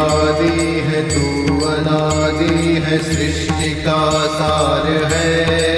आदि है तू अनादि है सृष्टि का सार है।